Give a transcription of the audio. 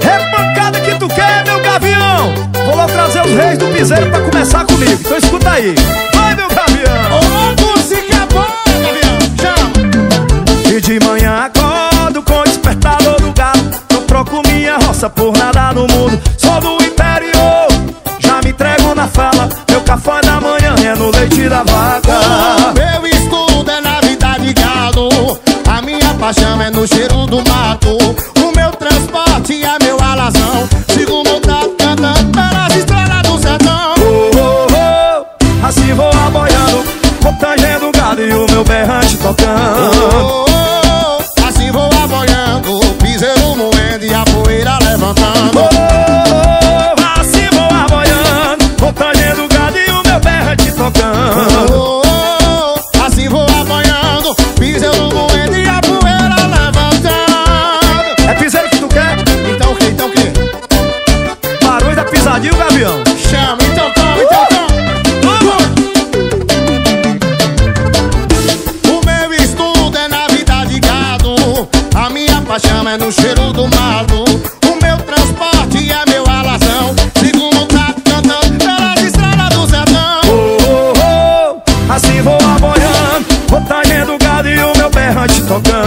Repancada que tu quer, meu gavião. Vou lá trazer os reis do piseiro pra começar comigo. Então escuta aí. Vai, meu gavião. Ô, música boa, gavião. Chama. E de manhã acordo com o despertador do galo. Eu troco minha roça por nada no mundo. Sou do interior. Já me entrego na fala. Meu café da manhã é no leite da vaca. Meu estudo é na vida de gado. A minha paixão é no cheiro assim vou aboiando Vou tangendo o gado e o meu berrante tocando. Oh, oh, oh, Assim vou aboiando Piseiro moendo e a poeira levantando. Oh, assim vou aboiando Vou tangendo o gado e o meu berrante tocando. Oh, Assim vou aboiando Piseiro moendo e a poeira levantando. É piseiro que tu quer? Então o que, então o que? Barulho da pisadinha, o gavião. Chama, minha paixão é no cheiro do mato O meu transporte é meu alazão Sigo tá cantando pelas estradas do sertão. Oh, oh, oh, Assim vou aboiando Vou taiendo o gado e o meu berrante tocando.